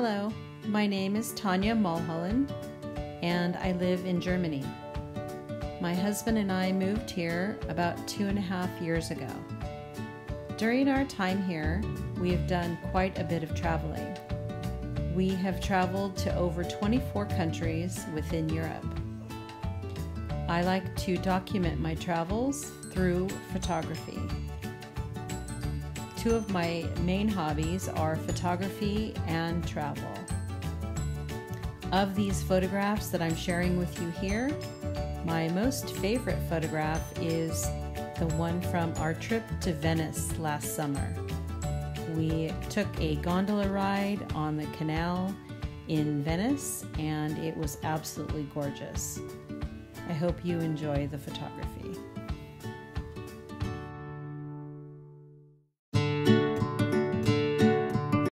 Hello, my name is Tonya Mulholland, and I live in Germany. My husband and I moved here about two and a half years ago. During our time here, we have done quite a bit of traveling. We have traveled to over 24 countries within Europe. I like to document my travels through photography. Two of my main hobbies are photography and travel. Of these photographs that I'm sharing with you here, my most favorite photograph is the one from our trip to Venice last summer. We took a gondola ride on the canal in Venice and it was absolutely gorgeous. I hope you enjoy the photography.